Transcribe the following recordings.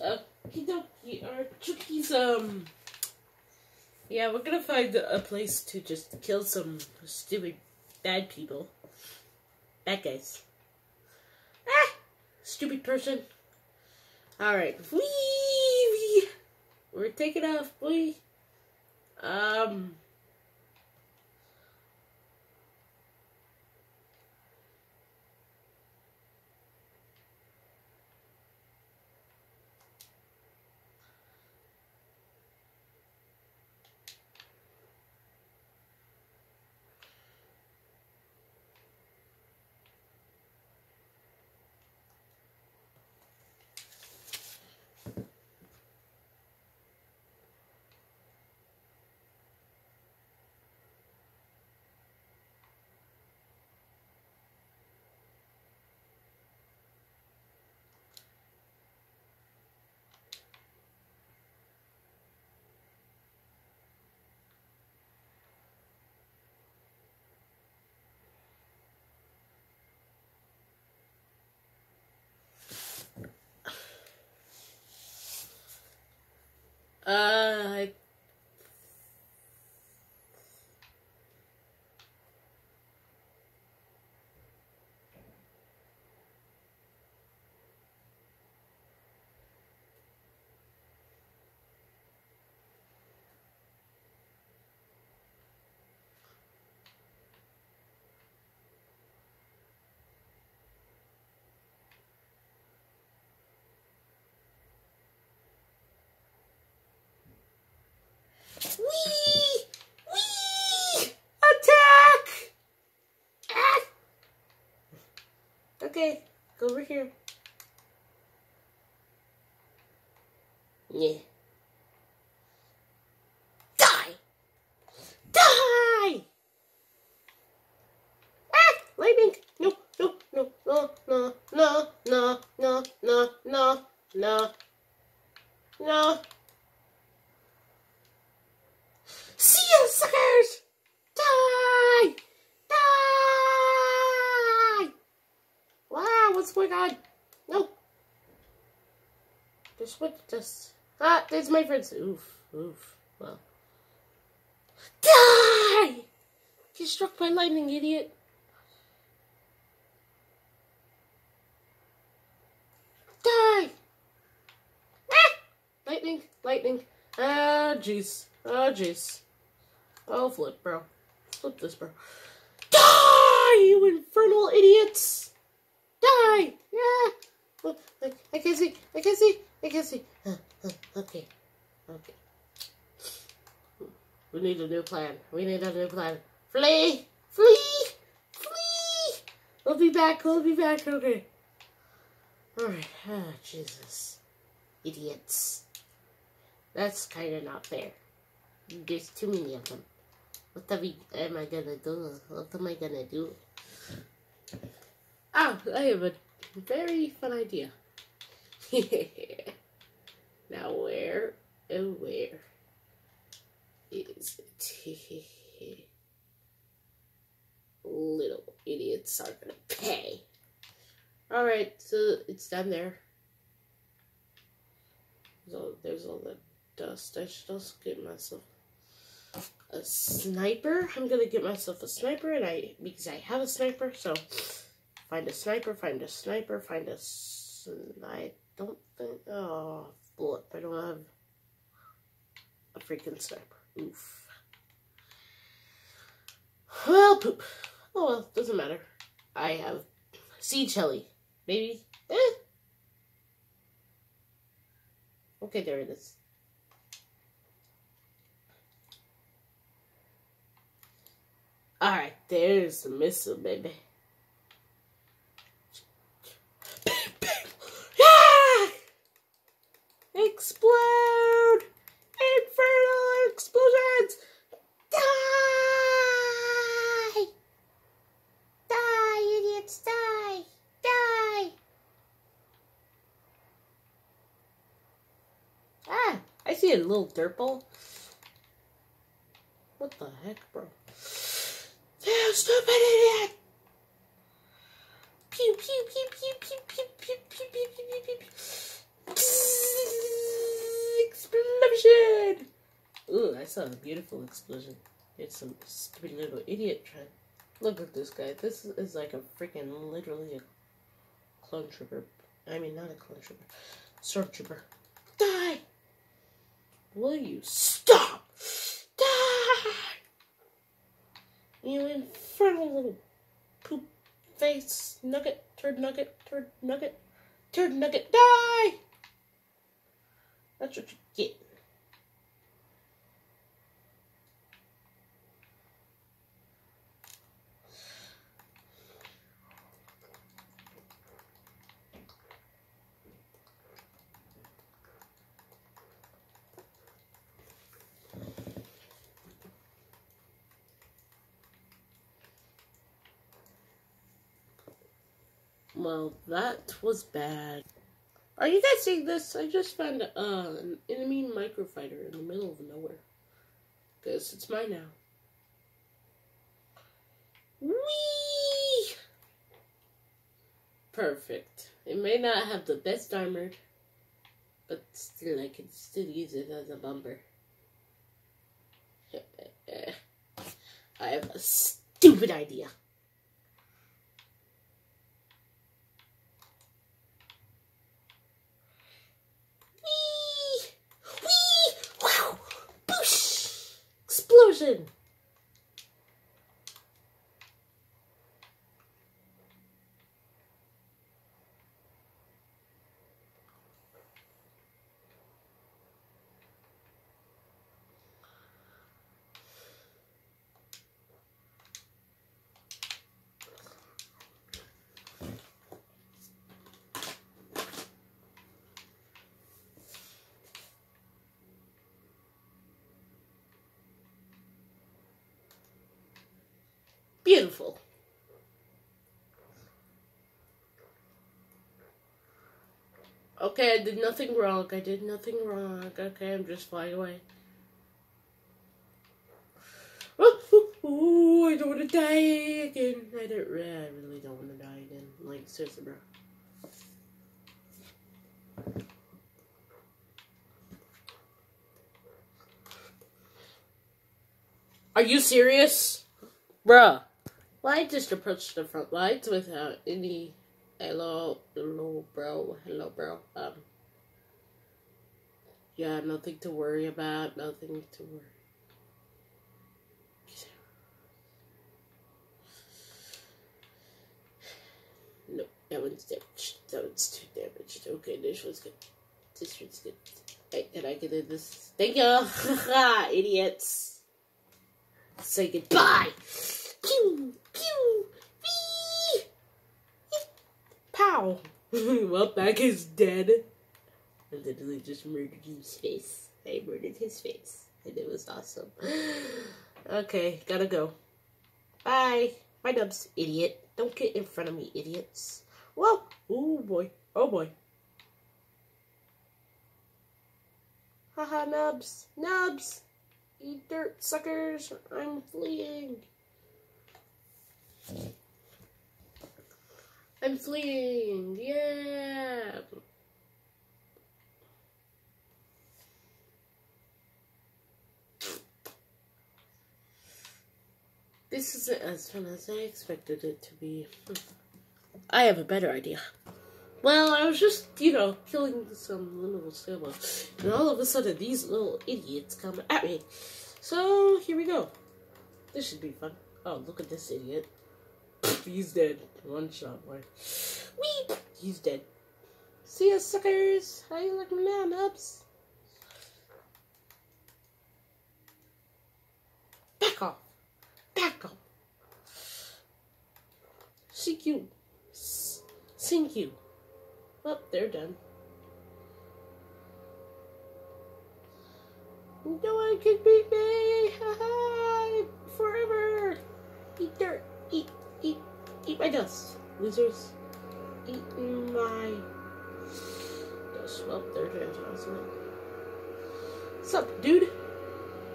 Okie dokie, our Chucky's, um. Yeah, we're gonna find a place to just kill some stupid bad people. Bad guys. Ah! Stupid person. Alright. Wee! We're taking off, boy. Um. Uh, ah, there's my friends. Oof, oof. Well, die! Get struck by lightning, idiot. Die! Ah! Lightning, lightning. Ah, jeez. Ah, jeez. Oh, flip, bro. Flip this, bro. Die, you infernal idiots! Die! Yeah! Oh, I, I can see, I can't see, I can't see. Okay, okay. We need a new plan. We need a new plan. Flee! Flee! Flee! We'll be back, we'll be back, okay. Alright, ah, Jesus. Idiots. That's kind of not fair. There's too many of them. What am I, am I gonna do? What am I gonna do? Oh, I have a very fun idea. now where, oh where is it? Little idiots are gonna pay. Alright, so it's down there. So there's all the dust. I should also get myself a sniper. I'm gonna get myself a sniper, and I because I have a sniper. So find a sniper, find a sniper, find a sniper. I don't think. Oh, bullet! I don't have a freaking sniper. Oof. Well, poop. Oh well, doesn't matter. I have siege heli. Maybe. Eh. Okay, there it is. Alright, there's the missile, baby. you little dirtball? What the heck, bro? You stupid idiot! Pew, pew, pew, pew, pew, pew, pew, pew, pew, pew, pew, pew. Explosion! Ooh, I saw a beautiful explosion. It's some stupid little idiot trying. Look at this guy. This is like a freaking, literally a clone trooper. I mean, not a clone trooper. Stormtrooper. Die! Will you stop? Die! You infernal little poop face nugget, turd nugget, turd nugget, turd nugget, die! That's what you get. Well, that was bad. Are you guys seeing this? I just found uh, an enemy microfighter in the middle of nowhere. Because it's mine now. Whee! Perfect. It may not have the best armor, but still I can still use it as a bumper. I have a stupid idea. Explosion! Beautiful. Okay, I did nothing wrong. I did nothing wrong. Okay, I'm just flying away. Oh, I don't want to die again. I don't. I really don't want to die again. Like seriously, bro. Are you serious? Bruh. I just approached the front lines without any hello, hello, bro, hello, bro. Um, yeah, nothing to worry about, nothing to worry. No, that one's damaged. That one's too damaged. Okay, this one's good. This one's good. Hey, can I get in this? Thank you, idiots. Say goodbye. Pew, pew, wee. Pow. well, that is dead. I literally just murdered his face. I murdered his face. And it was awesome. okay, gotta go. Bye. My nubs, idiot. Don't get in front of me, idiots. Whoa. Oh boy. Oh boy. Haha, nubs. Nubs. Eat dirt, suckers. I'm fleeing. I'm fleeing. Yeah. This isn't as fun as I expected it to be. I have a better idea. Well, I was just, you know, killing some little Sabo, and all of a sudden these little idiots come at me. So, here we go. This should be fun. Oh, look at this idiot. He's dead. One shot, boy. Wee! He's dead. See ya, suckers! How you looking now, nubs? Back off! Back off! You. Sink you. Well, they're done. No one can beat me! Forever! Eat dirt! Eat, eat, eat my dust, losers. Eat my dust. Well, they're dead. What's up, dude?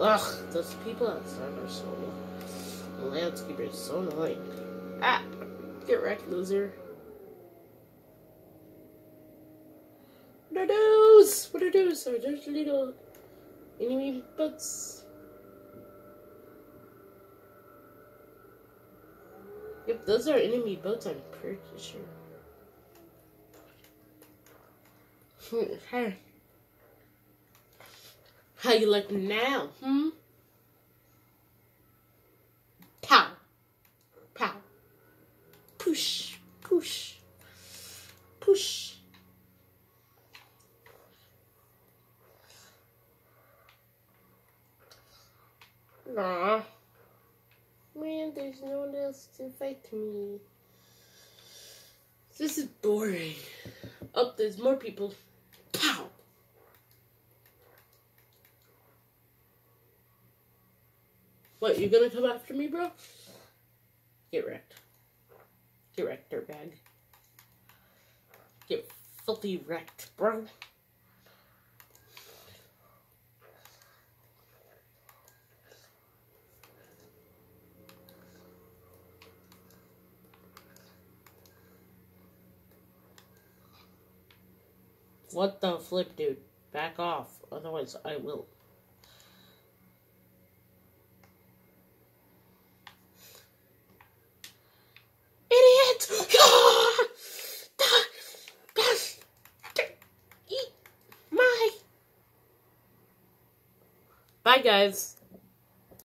Ugh, those people outside are so. The landscaper is so annoying. Ah! Get wrecked, loser. so our dirty little enemy boats. Yep, those are enemy boats, I'm pretty sure. How you looking now, hmm? Nah. Man, there's no one else to fight me. This is boring. Oh, there's more people. Pow! What, you gonna come after me, bro? Get wrecked. Get wrecked, dirtbag. Get filthy wrecked, bro. What the flip, dude? Back off. Otherwise, I will. Idiot! My. Bye, guys.